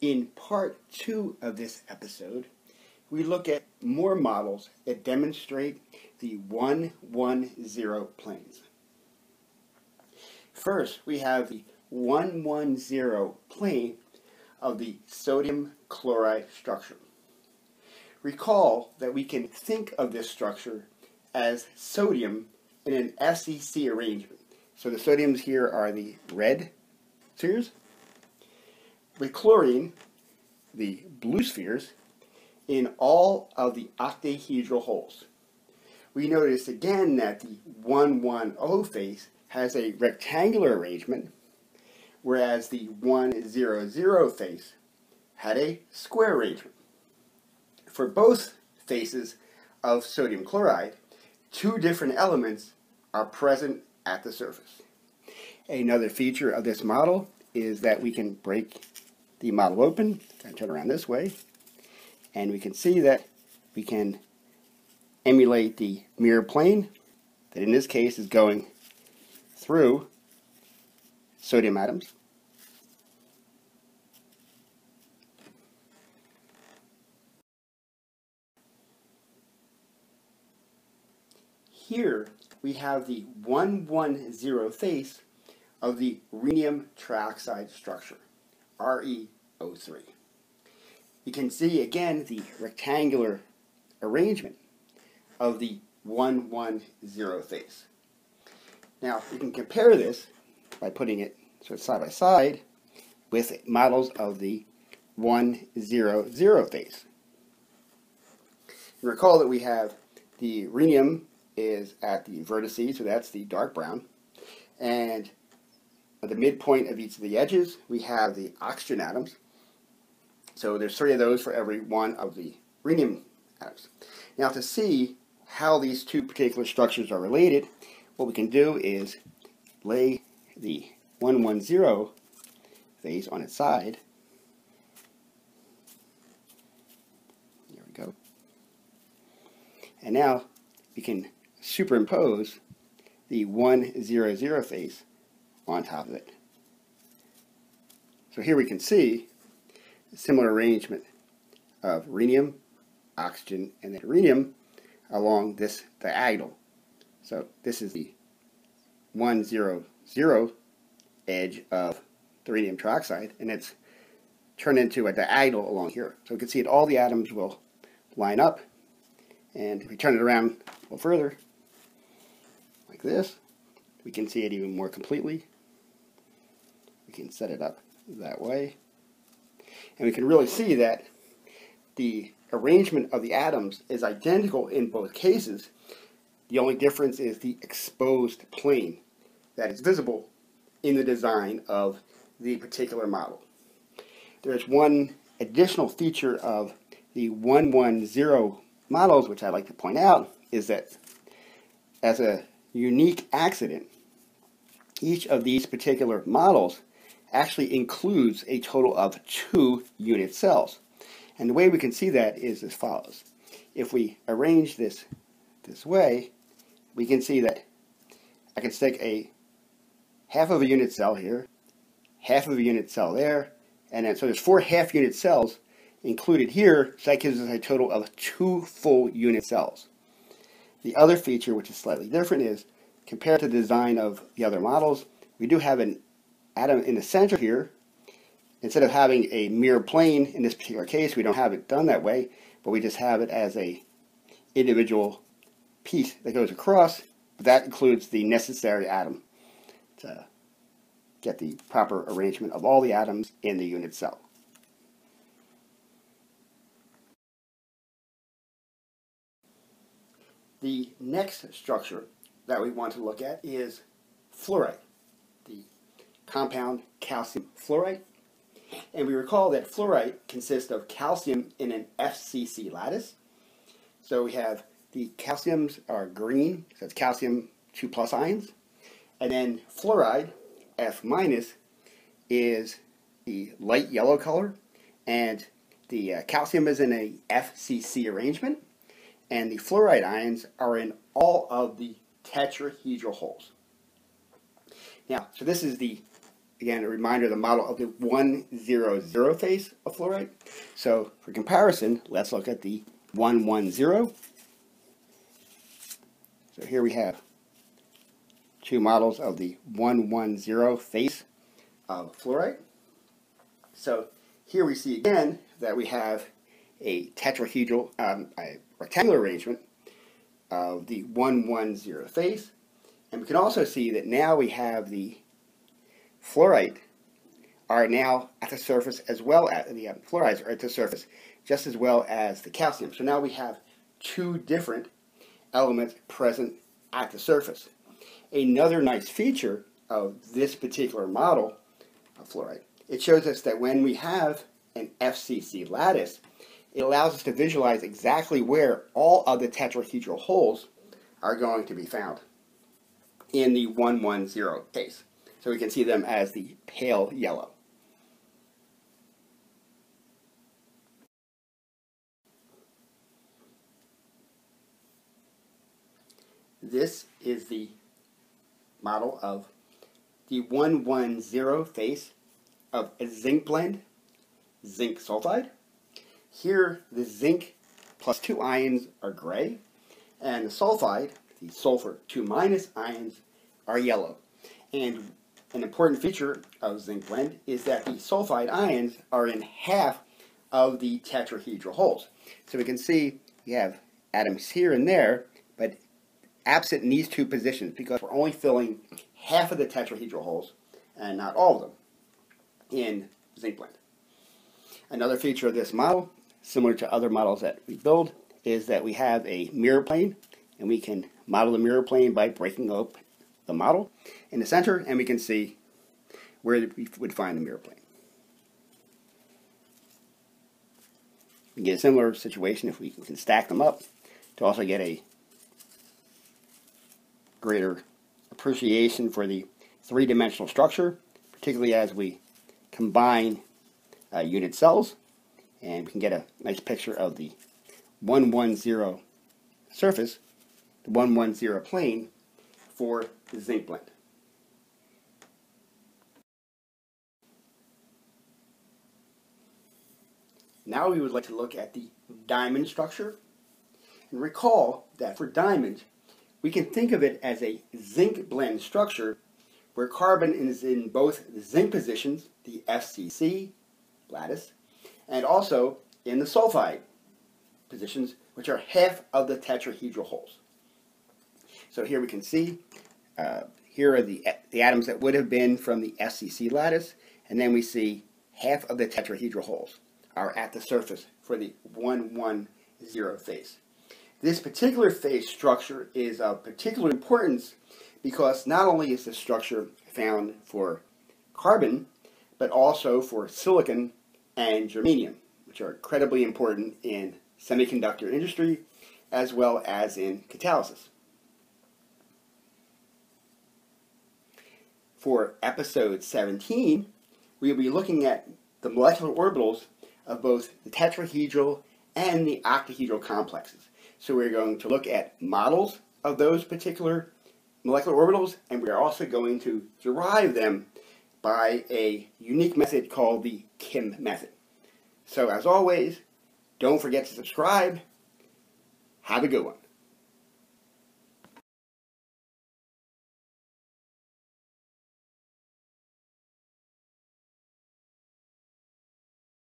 In part two of this episode, we look at more models that demonstrate the 110 planes. First, we have the 110 plane of the sodium chloride structure. Recall that we can think of this structure as sodium in an FCC arrangement. So the sodiums here are the red spheres, chlorine, the blue spheres, in all of the octahedral holes. We notice again that the 110 face has a rectangular arrangement, whereas the 100 face had a square arrangement. For both faces of sodium chloride, two different elements are present at the surface. Another feature of this model is that we can break the model open, turn around this way, and we can see that we can emulate the mirror plane that in this case is going through sodium atoms. Here we have the 110 face of the rhenium trioxide structure, ReO3. You can see again the rectangular arrangement of the 110 face. Now you can compare this by putting it sort of side by side with models of the 100 face. And recall that we have the rhenium is at the vertices, so that's the dark brown. And at the midpoint of each of the edges, we have the oxygen atoms. So there's three of those for every one of the rhenium atoms. Now to see how these two particular structures are related, what we can do is lay the 110 face on its side. There we go. And now we can superimpose the 100 face on top of it. So here we can see a similar arrangement of rhenium, oxygen, and then rhenium along this diagonal. So this is the 100 edge of the rhenium trioxide, and it's turned into a diagonal along here. So we can see that all the atoms will line up, and if we turn it around a little further, like this, we can see it even more completely. Can set it up that way. And we can really see that the arrangement of the atoms is identical in both cases. The only difference is the exposed plane that is visible in the design of the particular model. There's one additional feature of the 110 models, which I'd like to point out, is that as a unique accident, each of these particular models actually includes a total of two unit cells. And the way we can see that is as follows. If we arrange this this way, we can see that I can stick a half of a unit cell here, half of a unit cell there, and then so there's four half unit cells included here, so that gives us a total of two full unit cells. The other feature, which is slightly different, is compared to the design of the other models, we do have an atom in the center here. Instead of having a mirror plane in this particular case, we don't have it done that way, but we just have it as a individual piece that goes across. But that includes the necessary atom to get the proper arrangement of all the atoms in the unit cell. The next structure that we want to look at is fluorite, the compound calcium fluorite. And we recall that fluorite consists of calcium in an FCC lattice. So we have the calciums are green, so it's calcium 2 plus ions. And then fluoride, F minus, is the light yellow color. And the uh, calcium is in a FCC arrangement and the fluoride ions are in all of the tetrahedral holes. Now, so this is the again, a reminder, the model of the 100 face of fluorite. So for comparison, let's look at the 110. So here we have two models of the 110 face of fluorite. So here we see again that we have a tetrahedral, um, a rectangular arrangement of the 110 face. And we can also see that now we have the fluorite are now at the surface as well as the um, fluorides are at the surface just as well as the calcium. So now we have two different elements present at the surface. Another nice feature of this particular model of fluorite, it shows us that when we have an FCC lattice, it allows us to visualize exactly where all of the tetrahedral holes are going to be found in the 110 case. So we can see them as the pale yellow. This is the model of the 110 face of a zinc blende, zinc sulfide. Here the zinc plus two ions are gray, and the sulfide, the sulfur 2 minus ions, are yellow. And an important feature of zinc blende is that the sulfide ions are in half of the tetrahedral holes. So we can see we have atoms here and there, but absent in these two positions because we're only filling half of the tetrahedral holes and not all of them in zinc blende. Another feature of this model, similar to other models that we build, is that we have a mirror plane and we can model the mirror plane by breaking up the model in the center and we can see where we would find the mirror plane. We get a similar situation if we can stack them up to also get a greater appreciation for the three-dimensional structure, particularly as we combine uh, unit cells, and we can get a nice picture of the 110 surface, the 110 plane for the zinc blende. Now we would like to look at the diamond structure. And recall that for diamonds, we can think of it as a zinc blende structure where carbon is in both the zinc positions, the FCC lattice, and also in the sulfide positions, which are half of the tetrahedral holes. So here we can see, uh, here are the, the atoms that would have been from the FCC lattice, and then we see half of the tetrahedral holes are at the surface for the 110 face. This particular phase structure is of particular importance because not only is the structure found for carbon, but also for silicon and germanium, which are incredibly important in semiconductor industry as well as in catalysis. For episode 17, we will be looking at the molecular orbitals of both the tetrahedral and the octahedral complexes. So we're going to look at models of those particular molecular orbitals, and we're also going to derive them by a unique method called the KIM method. So as always, don't forget to subscribe. Have a good one.